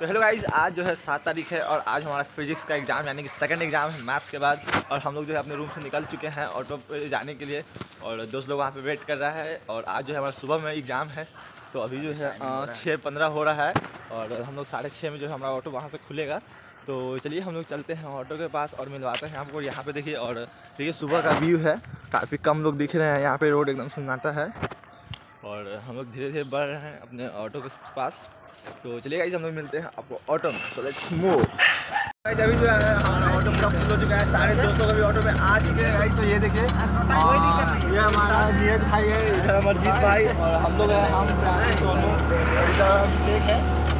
तो hello guys आज जो है सात तारीख है और आज हमारा फिजिक्स का एग्ज़ाम यानी कि सेकंड एग्ज़ाम है मैथ्स के बाद। और हम लोग जो है अपने रूम से निकल चुके हैं ऑटो पे जाने के लिए। और दोस्त लोग वहाँ पे वेट कर रहा है और आज जो है हमारा सुबह में एग्ज़ाम है। तो अभी जो है छः पंद्रह हो रहा है और हम लोग साढ़े छः में जो है हमारा ऑटो वहाँ से खुलेगा। तो चलिए हम लोग चलते हैं ऑटो के पास और मिलवाते हैं आपको। यहाँ पर देखिए और देखिए सुबह का व्यू है। काफ़ी कम लोग दिख रहे हैं। यहाँ पर रोड एकदम सन्नाटा है। और हम लोग धीरे धीरे बढ़ रहे हैं अपने ऑटो के पास। तो चलिए गाइस हम लोग मिलते हैं आपको ऑटो में। सो लेट्स मूव गाइस अभी जो है हमारा ऑटो पूरा फुल हो चुका है। सारे दोस्तों कभी ऑटो में आ चुके हैं गाइस तो ये देखिए। ये हमारा नीरज भाई है इधर अमरजीत भाई और हम लोग हैं हम सोनू। इधर अभिषेक है।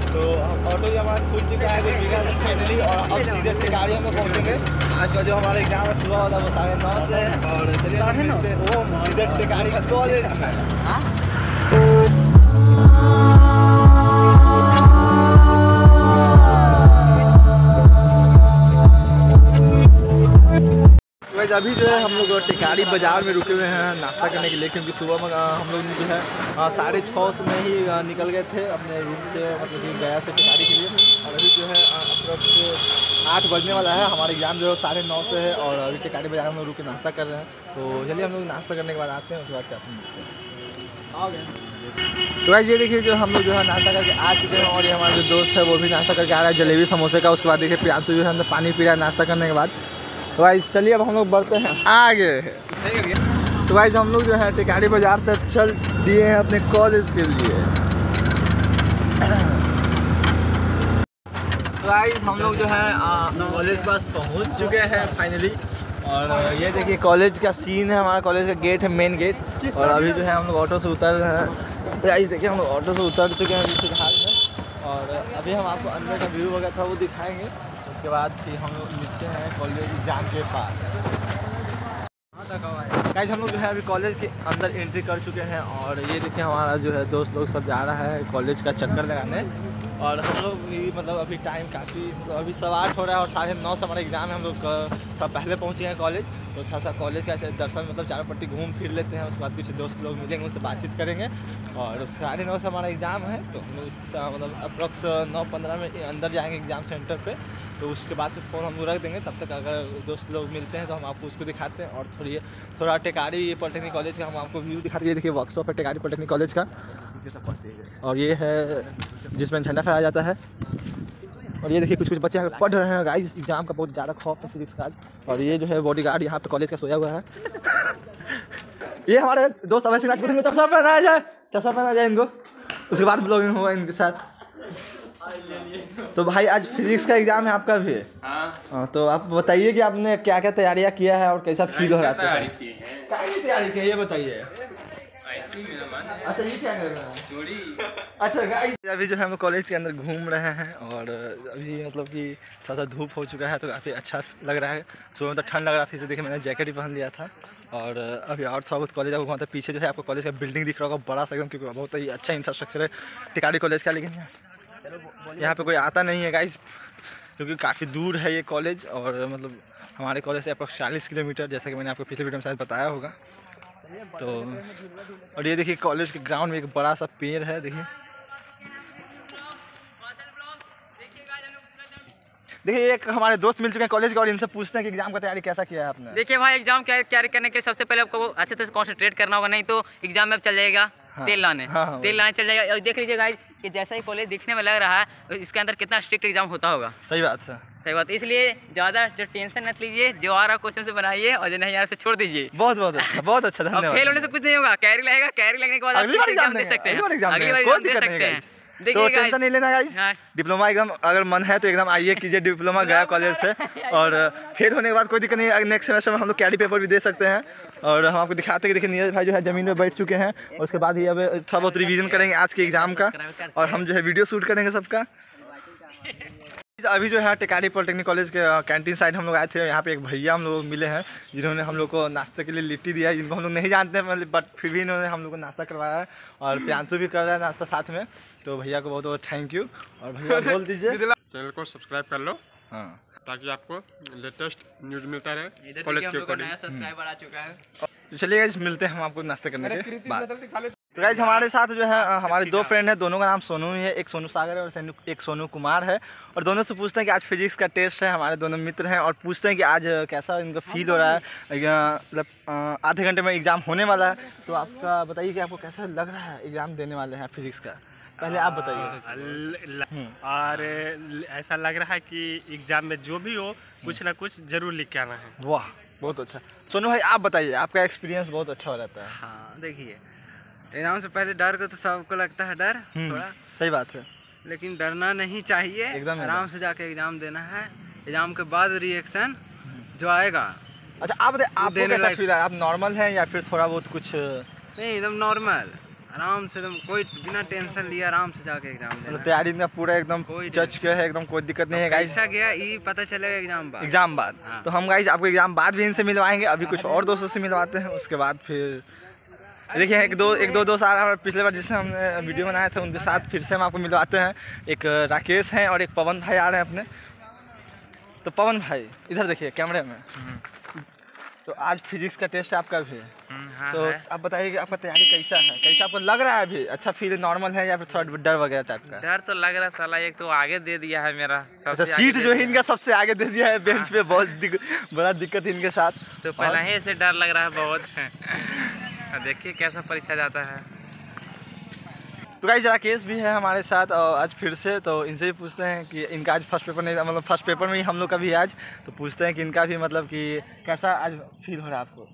तो ऑटो जो हमारा खुल चुका है। जगह से फाइनली और अब सीधे टिकारी हम लोग पहुँचेंगे। आज का जो हमारा एग्ज़ाम है सुबह वाला वो साढ़े नौ से है। और हम मिलते वो सीधे टिकारी का कॉलेज में वैसे अभी जो है हम लोग टिकारी बाज़ार में रुके हुए हैं नाश्ता करने के लिए, क्योंकि सुबह में हम लोग जो है साढ़े छः से में ही निकल गए थे अपने रूम से मतलब कि गया से टिकारी के लिए। और अभी जो है अप्रोक्स आठ बजने वाला है, हमारा एग्ज़ाम जो है साढ़े नौ से है, और अभी टिकारी बाज़ार में रुक के नाश्ता कर रहे हैं। तो चलिए हम लोग नाश्ता करने के बाद आते हैं, उसके बाद क्या तो भाई ये देखिए जो हम लोग जो है नाश्ता करके आ चुके हैं, और ये हमारा जो दोस्त है, वो भी नाश्ता करके आ रहा है, जलेबी समोसे का, उसके बाद देखिए प्रियांशु जो है अंदर पानी पी रहा है नाश्ता करने के बाद। तो भाई चलिए अब हम लोग बढ़ते हैं। आगे। तो भाई हम लोग जो है टिकारी बाज़ार से चल दिए हैं अपने कॉलेज के लिए। तो गाइस हम लोग जो है कॉलेज पास पहुँच चुके हैं फाइनली और ये देखिए कॉलेज का सीन है हमारा कॉलेज का गेट है मेन गेट और अभी जो है हम लोग ऑटो से उतर रहे हैं। गाइस देखिए हम लोग ऑटो से उतर चुके हैं अभी फ़िलहाल में। और अभी हम आपको अंदर का व्यू वगैरह था वो दिखाएँगे। उसके बाद फिर हम लोग मिलते हैं कॉलेज एग्ज़ाम के पास गाइस हम लोग जो है अभी कॉलेज के अंदर एंट्री कर चुके हैं और ये देखिए हमारा जो है दोस्त लोग सब जा रहा है कॉलेज का चक्कर लगाने। और हम लोग भी मतलब अभी टाइम काफ़ी अभी सवा आठ हो रहा है और साढ़े नौ से हमारा एग्ज़ाम है, हम लोग थोड़ा पहले पहुँचे हैं कॉलेज तो थोड़ा सा कॉलेज का दर्शन मतलब चारों पट्टी घूम फिर लेते हैं, उसके बाद कुछ दोस्त लोग मिलेंगे, उनसे बातचीत करेंगे। और साढ़े नौ से हमारा एग्ज़ाम है तो हम लोग मतलब अप्रॉक्स नौ पंद्रह में अंदर जाएँगे एग्ज़ाम सेंटर पे। तो उसके बाद फिर फ़ोन हम रख देंगे तब तक अगर दोस्त लोग मिलते हैं तो हम आपको उसको दिखाते हैं। और थोड़ी थोड़ा टेकारी पॉलिटेक्निक कॉलेज का हम आपको व्यू दिखाते हैं देखिए वर्कशॉप है टेकारी पॉलिटेक्निक कॉलेज का। और ये है जिसमें झंडा फहराया जाता है। और ये देखिए कुछ कुछ बच्चे यहाँ पढ़ रहे हैं। गाइस एग्ज़ाम का बहुत ज़्यादा खौफ है फिजिक्स का। और ये जो है बॉडी गार्ड यहाँ पे कॉलेज का सोया हुआ है। ये हमारे दोस्त अवैसे राजपूत इनको चश्मा पहनाया जाए चश्मा पहनाया जाए इनको। उसके बाद ब्लॉगिंग होगा इनके साथ। तो भाई आज फिजिक्स का एग्ज़ाम है आपका भी? हाँ। हाँ, तो आप बताइए कि आपने क्या क्या तैयारियाँ किया है और कैसा फील हो रहा है आपके तैयारी साथ हैं। की तैयारी की है ये बताइए। है। अच्छा ये क्या कर रहे हैं? अच्छा गाइस अभी जो है हम कॉलेज के अंदर घूम रहे हैं और अभी मतलब कि थोड़ा सा धूप हो चुका है तो काफ़ी अच्छा लग रहा है। सुबह तो ठंड लग रहा था इसे देखिए मैंने जैकेट भी पहन लिया था। और अभी और थोड़ा बहुत कॉलेज आपको घुमाते हैं। पीछे जो है आपको कॉलेज का बिल्डिंग दिख रहा होगा बड़ा सा एकदम क्योंकि बहुत ही अच्छा इंफ्रास्ट्रक्चर है। टिकारी कॉलेज का लेकिन। यहाँ पे कोई आता नहीं है गाइस क्योंकि काफ़ी दूर है ये कॉलेज और मतलब हमारे कॉलेज से अप्रॉक्स चालीस किलोमीटर जैसा कि मैंने आपको पिछले वीडियो में शायद बताया होगा. तो और ये देखिए कॉलेज के ग्राउंड में एक बड़ा सा पेड़ है देखिए. देखिए एक हमारे दोस्त मिल चुके हैं कॉलेज के और इनसे पूछते हैं कि एग्ज़ाम का तैयारी कैसा किया है आपने? देखिए भाई एग्ज़ाम क्या तैयारी करने के लिए सबसे पहले आपको अच्छे तरह से कॉन्सेंट्रेट करना होगा नहीं तो एग्ज़ाम में आप चल जाएगा हाँ, तेल लाने। हाँ, हाँ, तेल लाने चल जाएगा। देख लीजिए गाइस कि जैसा ही कॉलेज दिखने में लग रहा है इसके अंदर कितना स्ट्रिक्ट एग्ज़ाम होता होगा। सही बात है। सही बात। इसलिए ज़्यादा जो टेंशन मत लीजिए जो आ रहा क्वेश्चन से बनाइए और जो नहीं आ रहा छोड़ दीजिए। बहुत बहुत अच्छा बहुत अच्छा अब फेल होने से कुछ नहीं होगा। कैरी लगेगा कैरी लगने के बाद अगली बार एग्ज़ाम दे सकते हैं। अगली बार दे सकते हैं तो टेंशन नहीं लेना गाइस। डिप्लोमा एकदम अगर मन है तो एकदम आइए कीजिए डिप्लोमा गया कॉलेज से। और फेल होने के बाद कोई दिक्कत नहीं नेक्स्ट सेमेस्टर में हम लोग कैरी पेपर भी दे सकते हैं। और हम आपको दिखाते हैं कि देखिए नीरज भाई जो है ज़मीन में बैठ चुके हैं। और उसके बाद ही अब थोड़ा बहुत रिवीजन करेंगे आज के एग्ज़ाम का। और हम जो है वीडियो शूट करेंगे सबका। अभी जो है टिकारी पॉलिटेक्निक कॉलेज के कैंटीन साइड हम लोग आए थे। यहाँ पे एक भैया हम लोग मिले हैं जिन्होंने हम लोग को नाश्ते के लिए लिट्टी दिया है। जिनको हम लोग नहीं जानते हैं मतलब बट फिर भी इन्होंने हम लोग को नाश्ता करवाया है। और प्रियांशु भी कर रहा है नाश्ता साथ में। तो भैया को बहुत बहुत थैंक यू और भैया बोल दीजिए। चैनल को सब्सक्राइब कर लो। हाँ। ताकि आपको लेटेस्ट न्यूज़ मिलता रहे इधर कॉलेज हम के लोग का अकॉर्डिंग नया सब्सक्राइबर आ चुका है। तो चलिए guys, मिलते हैं हम आपको नाश्ता करने के बाद। तो गाइज़ हमारे साथ जो है हमारे दो फ्रेंड हैं दोनों का नाम सोनू ही है एक सोनू सागर है और सोनू- एक सोनू कुमार है। और दोनों से पूछते हैं कि आज फिजिक्स का टेस्ट है हमारे दोनों मित्र हैं और पूछते हैं कि आज कैसा इनका फील हो रहा है। मतलब आधे घंटे में एग्ज़ाम होने वाला है। तो आपका बताइए कि आपको कैसा लग रहा है एग्ज़ाम देने वाले हैं फिजिक्स का? पहले आप बताइए। ल- हम्म। ल- और ऐसा लग रहा है कि एग्ज़ाम में जो भी हो कुछ ना कुछ ज़रूर लिख के आना है। वाह बहुत अच्छा। सोनू भाई आप बताइए आपका एक्सपीरियंस बहुत अच्छा हो जाता है। हाँ देखिए एग्ज़ाम से पहले डर को तो सबको लगता है डर हम्म, थोड़ा। सही बात है। लेकिन डरना नहीं चाहिए एकदम, आराम से जाके एग्ज़ाम देना है। एग्ज़ाम के बाद रिएक्शन जो आएगा अच्छा आप आपको देने कैसा फील है? आप नॉर्मल हैं या फिर थोड़ा बहुत कुछ नहीं एकदम नॉर्मल आराम से एकदम कोई बिना टेंशन लिए आराम से जाके एग्ज़ाम मतलब देना तैयारी में पूरा एकदम कोई जज के है एकदम कोई दिक्कत नहीं है गाइस कैसा गया ये पता चलेगा एग्ज़ाम बाद। एग्ज़ाम बाद। हाँ। तो हम गाइस आपको एग्ज़ाम बाद भी इनसे मिलवाएँगे अभी कुछ और दोस्तों से मिलवाते हैं उसके बाद फिर देखिए एक दो एक दो दोस्त आ रहा है पिछले बार जिससे हमने वीडियो बनाया था उनके साथ फिर से हम आपको मिलवाते हैं। एक राकेश हैं और एक पवन भाई आ रहे हैं अपने। तो पवन भाई इधर देखिए कैमरे में। तो आज फिजिक्स का टेस्ट आपका भी। है तो है। आप बताइए कि आपका तैयारी कैसा है? कैसा आपको लग रहा है अभी? अच्छा फील नॉर्मल है या फिर थोड़ा डर वगैरह टाइप का? डर तो लग रहा है साला एक तो आगे दे दिया है मेरा अच्छा सीट जो है इनका सबसे आगे दे दिया है बेंच पे बहुत दिक, बड़ा दिक्कत है इनके साथ। तो पहले ही ऐसे डर लग रहा है बहुत। देखिए कैसा परीक्षा जाता है। तो गाइस राकेश भी है हमारे साथ और आज फिर से तो इनसे भी पूछते हैं कि इनका आज फ़र्स्ट पेपर नहीं मतलब फ़र्स्ट पेपर में ही हम लोग का भी आज तो पूछते हैं कि इनका भी मतलब कि कैसा आज फील हो रहा है आपको?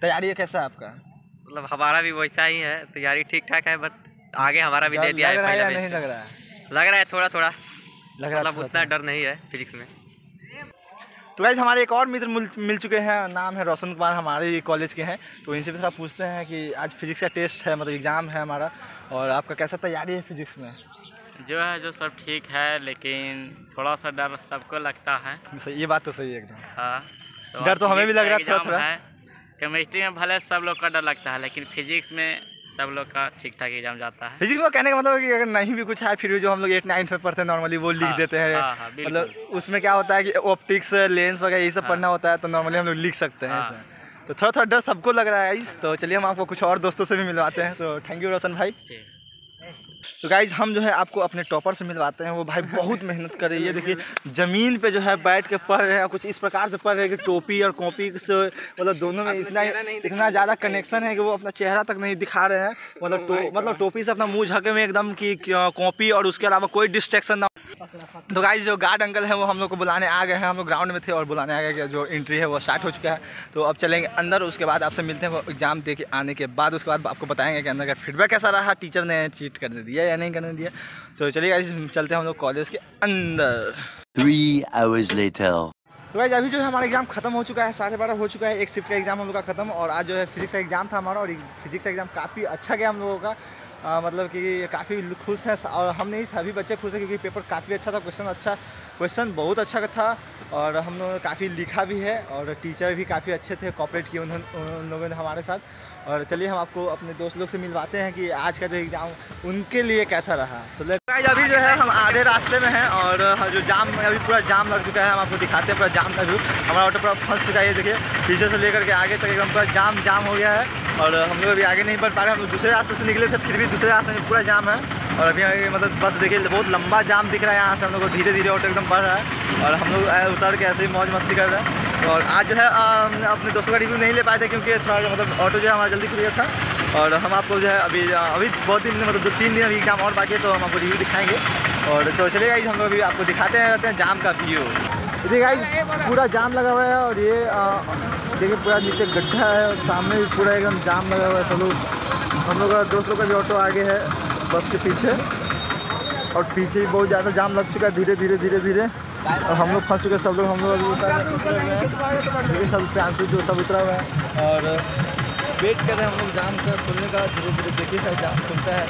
तैयारी है कैसा आपका? मतलब हमारा भी वैसा ही है तैयारी ठीक ठाक है बट आगे हमारा भी दे दिया है पहले नहीं लग रहा है? लग रहा है थोड़ा थोड़ा लग रहा है मतलब उतना डर नहीं है फिजिक्स में। तो गाइज़ हमारे एक और मित्र मिल, मिल चुके हैं नाम है रोशन कुमार हमारे कॉलेज के हैं तो इनसे भी थोड़ा पूछते हैं कि आज फिजिक्स का टेस्ट है मतलब एग्ज़ाम है हमारा और आपका कैसा तैयारी है फिजिक्स में? जो है जो सब ठीक है लेकिन थोड़ा सा डर सबको लगता है। ये बात तो सही है एकदम। हाँ डर तो हमें भी लग रहा है थोड़ा- थोड़ा। है। केमिस्ट्री में भले सब लोग का डर लगता है लेकिन फिजिक्स में सब लोग का ठीक ठाक एग्ज़ाम जाता है। फिजिक्स में कहने का मतलब है कि अगर नहीं भी कुछ है फिर भी जो हम लोग एट नाइन्थ में पढ़ते हैं नॉर्मली वो लिख हाँ, देते हैं। हाँ, हाँ, मतलब उसमें क्या होता है कि ऑप्टिक्स लेंस वगैरह ये सब पढ़ना होता है तो नॉर्मली हम लोग लिख सकते हैं। तो थोड़ा थोड़ा डर सबको लग रहा है इस तो चलिए हम आपको कुछ और दोस्तों से भी मिलवाते हैं। सो थैंक यू रोशन भाई। तो गाइज़ हम जो है आपको अपने टॉपर से मिलवाते हैं। वो भाई बहुत मेहनत कर रही है। देखिए ज़मीन पे जो है बैठ के पढ़ रहे हैं कुछ इस प्रकार से पढ़ रहे हैं कि टोपी और कॉपी से मतलब दोनों में इतना इतना ज़्यादा कनेक्शन है कि वो अपना चेहरा तक नहीं दिखा रहे हैं। मतलब टो मतलब टोपी से अपना मुँह झके में एकदम कि कॉपी और उसके अलावा कोई डिस्ट्रैक्शन ना तो गाइज़ जो गार्ड अंकल है वो हम लोग को बुलाने आ गए हैं। हम लोग ग्राउंड में थे और बुलाने आ गए कि जो एंट्री है वो स्टार्ट हो चुका है। तो अब चलेंगे अंदर उसके बाद आपसे मिलते हैं वो एग्ज़ाम दे के आने के बाद। उसके बाद आपको बताएँगे कि अंदर का फीडबैक कैसा रहा। टीचर ने चीट करने दिया। या नहीं करने दिया। तो चलिए गाइस चलते हैं हम लोग कॉलेज के अंदर। थ्री आवर्स लेटर तो भाई अभी जो है हमारा एग्ज़ाम खत्म हो चुका है साढ़े बारह हो चुका है एक शिफ्ट का एग्ज़ाम हम लोग का खत्म और आज जो है फिजिक्स का एग्ज़ाम था हमारा और फिजिक्स का एग्ज़ाम काफ़ी अच्छा गया हम लोगों का। आ, मतलब कि काफ़ी खुश हैं और हम नहीं सभी बच्चे खुश हैं क्योंकि पेपर काफ़ी अच्छा था क्वेश्चन अच्छा क्वेश्चन बहुत अच्छा था और हम लोगों ने काफ़ी लिखा भी है और टीचर भी काफ़ी अच्छे थे कॉपरेट किए उन्होंने उन लोगों ने हमारे साथ। और चलिए हम आपको अपने दोस्त लोग से मिलवाते हैं कि आज का जो एग्ज़ाम उनके लिए कैसा रहा। गाइज़ अभी जो है हम आधे रास्ते में हैं और जो जाम अभी पूरा जाम लग चुका है हम आपको दिखाते हैं पूरा जाम व्यू हमारा ऑटो पूरा फंस चुका है देखिए। पीछे से लेकर के आगे तक एकदम पूरा जाम जाम हो गया है। और हम लोग अभी आगे नहीं बढ़ पा रहे, हम लोग दूसरे रास्ते से निकले थे, फिर भी दूसरे रास्ते में पूरा जाम है। और अभी अभी मतलब बस देखिए, बहुत लंबा जाम दिख रहा है यहाँ से, हम लोग को धीरे धीरे ऑटो एकदम बढ़ रहा है। और हम लोग उतर के ऐसे ही मौज मस्ती कर रहे हैं। और आज जो है अपने दोस्तों का रिव्यू नहीं ले पाए थे क्योंकि थोड़ा मतलब ऑटो जो है हमारा जल्दी खुल गया था। और हम आपको जो है अभी अभी बहुत दिन मतलब दो तीन दिन अभी एग्ज़ाम और बाकी है तो हम आपको रिव्यू दिखाएँगे। और तो चलिए गाइज़ हम लोग अभी आपको दिखाते हैं, रहते हैं जाम का व्यू देखिए गाइज़ पूरा जाम लगा हुआ है और ये देखिए, पूरा नीचे गड्ढा है और सामने भी पूरा एकदम जाम लगा हुआ है सब लोग। हम लोग का दोस्त लोग का भी ऑटो आगे है, बस के पीछे। और पीछे भी बहुत ज़्यादा जाम लग चुका है, धीरे धीरे धीरे धीरे। और हम लोग फंस चुके हैं, सब लोग हम लोग अभी उतर हुए सब प्रांशु जो, सब उतरा हुआ है। और वेट कर रहे हैं हम लोग जाम का, खुलने का, धीरे धीरे, देखिए सर जाम खुलता है।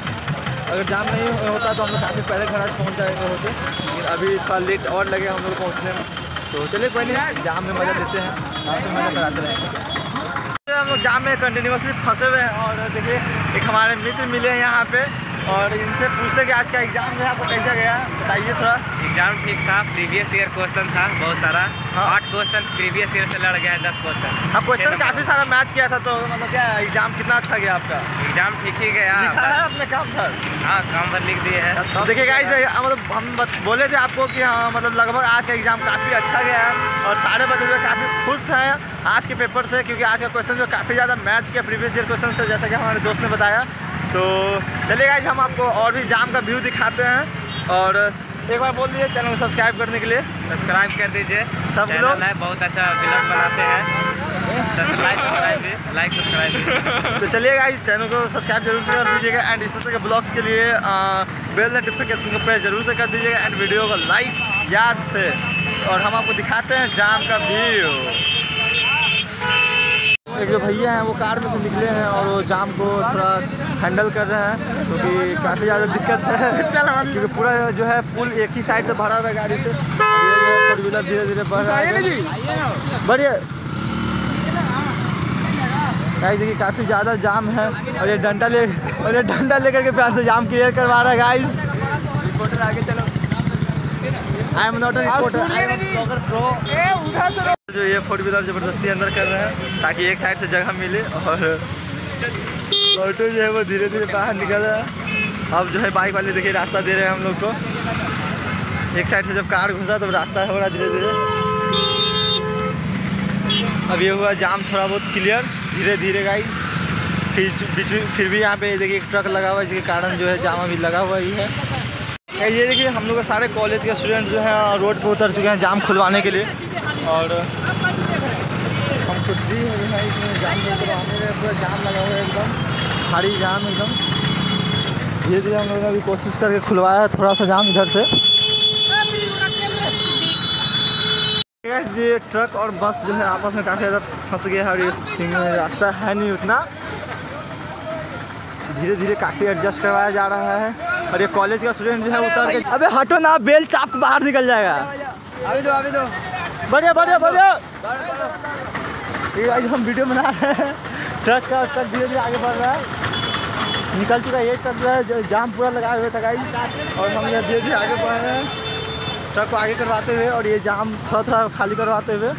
अगर जाम नहीं होता तो हम लोग काफ़ी पहले घर पहुँच जाएँगे होते। अभी थोड़ा लेट और लगे हम लोग पहुँचने में। तो चलिए कोई नहीं, जाम में मज़ा देते हैं। जाम में मज़ा कराते रहेंगे हम लोग जाम में कंटिन्यूसली फंसे हुए हैं और देखिए, एक हमारे मित्र मिले हैं यहाँ पे। और इनसे पूछते कि आज का एग्ज़ाम जो है आपको कैसा गया? बताइए थोड़ा। एग्ज़ाम ठीक था प्रीवियस ईयर क्वेश्चन था बहुत सारा। हाँ। आठ क्वेश्चन प्रीवियस ईयर से लड़ गया है दस क्वेश्चन हाँ क्वेश्चन काफ़ी सारा मैच किया था तो मतलब क्या एग्ज़ाम कितना अच्छा गया आपका? एग्ज़ाम ठीक ही गया। है अपने काम पर हाँ काम भर लिख दिए है। तो देखिए गाइस मतलब हम बस बोले थे आपको कि हाँ मतलब लगभग आज का एग्ज़ाम काफ़ी अच्छा गया है और सारे बच्चे जो है काफ़ी खुश हैं आज के पेपर से क्योंकि आज का क्वेश्चन जो काफ़ी ज़्यादा मैच किया प्रीवियस ईयर क्वेश्चन से जैसा कि हमारे दोस्त ने बताया। तो चलिए गाइस हम आपको और भी जाम का व्यू दिखाते हैं। और एक बार बोल दीजिए चैनल को सब्सक्राइब करने के लिए। सब्सक्राइब कर दीजिए। सब लोग- है बहुत अच्छा ब्लॉग बनाते हैं। लाइक सब्सक्राइब लाइक सब्सक्राइब तो चलिए गाइस चैनल को सब्सक्राइब ज़रूर से कर दीजिएगा एंड इस तरह के ब्लॉग्स के लिए बेल नोटिफिकेशन को प्रेस ज़रूर से कर दीजिएगा एंड वीडियो को लाइक याद से। और हम आपको दिखाते हैं जाम का व्यू एक जो भैया हैं वो कार में से निकले हैं और वो जाम को थोड़ा हैंडल कर रहे हैं क्योंकि तो काफ़ी ज़्यादा दिक्कत है। क्योंकि पूरा जो है पुल एक ही साइड से भरा हुआ है गाड़ी से। फोर व्हीलर धीरे धीरे बढ़ रहा है। बढ़िए गाइस देखिए काफ़ी ज़्यादा जाम है और ये डंडा ले और ये डंडा लेकर के प्यार से जाम क्लियर करवा रहा है गाइस रिपोर्टर आगे चलो। I am not a reporter I am blogger pro जो ये फोर व्हीलर ज़बरदस्ती अंदर कर रहे हैं, ताकि एक साइड से जगह मिले और ऑटो जो है वो धीरे धीरे बाहर निकल रहा है। अब जो है बाइक वाले देखिए, रास्ता दे रहे हैं हम लोग को। एक साइड से जब कार घुसा तो रास्ता हो रहा धीरे धीरे अब ये हुआ जाम थोड़ा बहुत क्लियर धीरे धीरे गाइस फिर बीच में, फिर भी यहाँ पे देखिए एक ट्रक लगा हुआ है, जिसके कारण जो है जाम अभी लगा हुआ ही है। ये देखिए, हम लोग सारे कॉलेज के स्टूडेंट जो हैं, रोड पर उतर चुके हैं जाम खुलवाने के लिए। और हम खुद भी हैं भाई इसमें जाम में पूरा जाम लगा हुआ है एकदम। भारी जाम एकदम। धीरे धीरे हम लोगों ने अभी कोशिश करके खुलवाया है थोड़ा सा जाम इधर से। ये ट्रक और बस जो है आपस में काफ़ी ज़्यादा फंस गया है और ये सिंग रास्ता है नहीं उतना। धीरे धीरे काफ़ी एडजस्ट करवाया जा रहा है और ये कॉलेज का स्टूडेंट जो है उतर के अबे हटो ना, बेल चाप के बाहर निकल जाएगा। अभी दो अभी दो बढ़िया बढ़िया बढ़िया। ये आज हम वीडियो बना रहे हैं। ट्रक का ट्रक धीरे धीरे आगे बढ़ रहा है। निकल चुका है ये ट्रक जो है जाम पूरा लगाए हुए था गाइस और हम ये धीरे धीरे आगे बढ़ रहे हैं। ट्रक को आगे करवाते हुए और ये जाम थोड़ा थोड़ा खाली करवाते हुए।